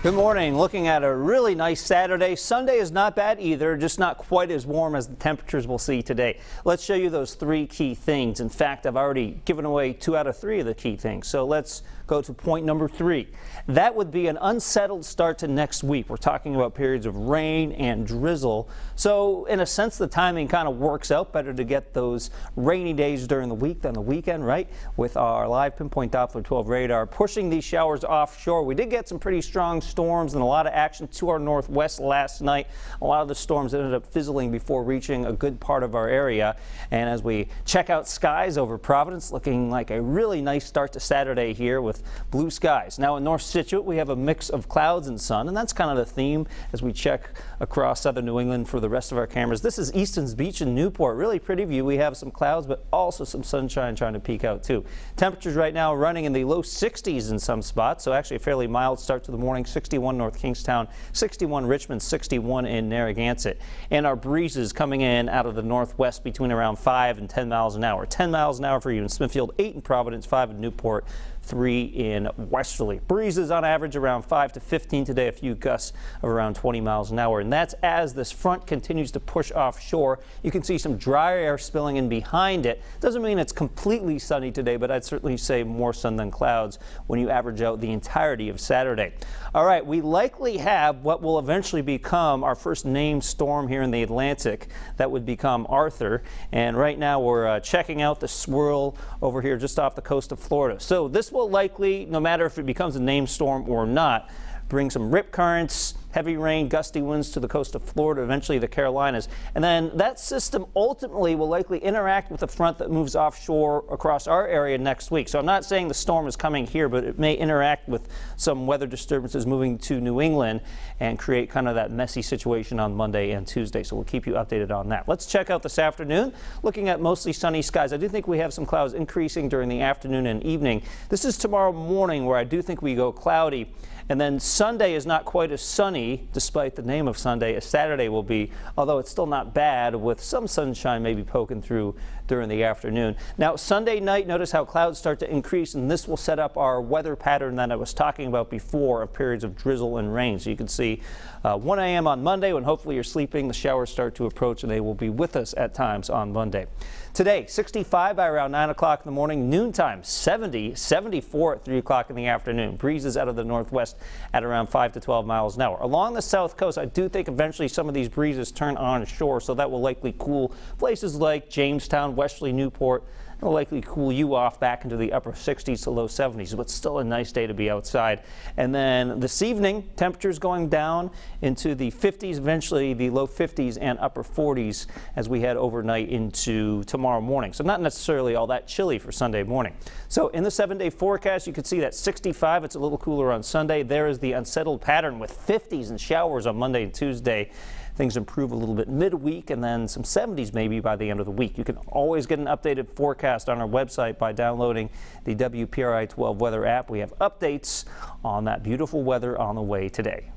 Good morning. Looking at a really nice Saturday. Sunday is not bad either, just not quite as warm as the temperatures we'll see today. Let's show you those three key things. In fact, I've already given away two out of three of the key things. So let's go to point number three. That would be an unsettled start to next week. We're talking about periods of rain and drizzle. So in a sense, the timing kind of works out better to get those rainy days during the week than the weekend, right? With our live pinpoint Doppler 12 radar pushing these showers offshore. We did get some pretty strong storms and a lot of action to our northwest last night. A lot of the storms ended up fizzling before reaching a good part of our area. And as we check out skies over Providence, looking like a really nice start to Saturday here with blue skies. Now in North Scituate, we have a mix of clouds and sun, and that's kind of the theme as we check across southern New England for the rest of our cameras. This is Easton's Beach in Newport. Really pretty view. We have some clouds, but also some sunshine trying to peek out too. Temperatures right now running in the low 60s in some spots, so actually a fairly mild start to the morning. 61 North Kingstown, 61 Richmond, 61 in Narragansett. And our breezes coming in out of the northwest between around 5 and 10 miles an hour. 10 miles an hour for you in Smithfield, 8 in Providence, 5 in Newport, three in Westerly. Breezes on average around 5 to 15 today, a few gusts of around 20 miles an hour. And that's as this front continues to push offshore. You can see some dry air spilling in behind it. Doesn't mean it's completely sunny today, but I'd certainly say more sun than clouds when you average out the entirety of Saturday. All right, we likely have what will eventually become our first named storm here in the Atlantic. That would become Arthur. And right now we're uh, checking out the swirl over here just off the coast of Florida. So this likely, no matter if it becomes a name storm or not, bring some rip currents, heavy rain, gusty winds to the coast of Florida, eventually the Carolinas. And then that system ultimately will likely interact with the front that moves offshore across our area next week. So I'm not saying the storm is coming here, but it may interact with some weather disturbances moving to New England and create kind of that messy situation on Monday and Tuesday. So we'll keep you updated on that. Let's check out this afternoon. Looking at mostly sunny skies. I do think we have some clouds increasing during the afternoon and evening. This is tomorrow morning where I do think we go cloudy. And then Sunday is not quite as sunny, despite the name of Sunday, as Saturday will be, although it's still not bad with some sunshine maybe poking through during the afternoon. Now, Sunday night, notice how clouds start to increase, and this will set up our weather pattern that I was talking about before of periods of drizzle and rain. So you can see uh, 1 a.m. on Monday when hopefully you're sleeping, the showers start to approach, and they will be with us at times on Monday. Today, 65 by around 9 o'clock in the morning, noontime 70, 74 at 3 o'clock in the afternoon. Breezes out of the northwest at around 5 to 12 miles an hour. Along the south coast, I do think eventually some of these breezes turn on shore, so that will likely cool places like Jamestown, Westerly, Newport, It'll likely cool you off back into the upper 60s to low 70s, but still a nice day to be outside. And then this evening, temperatures going down into the 50s, eventually the low 50s and upper 40s as we head overnight into tomorrow morning. So not necessarily all that chilly for Sunday morning. So in the seven day forecast, you can see that 65, it's a little cooler on Sunday. There is the unsettled pattern with 50s and showers on Monday and Tuesday. Things improve a little bit midweek and then some 70s maybe by the end of the week. You can always get an updated forecast on our website by downloading the WPRI 12 weather app. We have updates on that beautiful weather on the way today.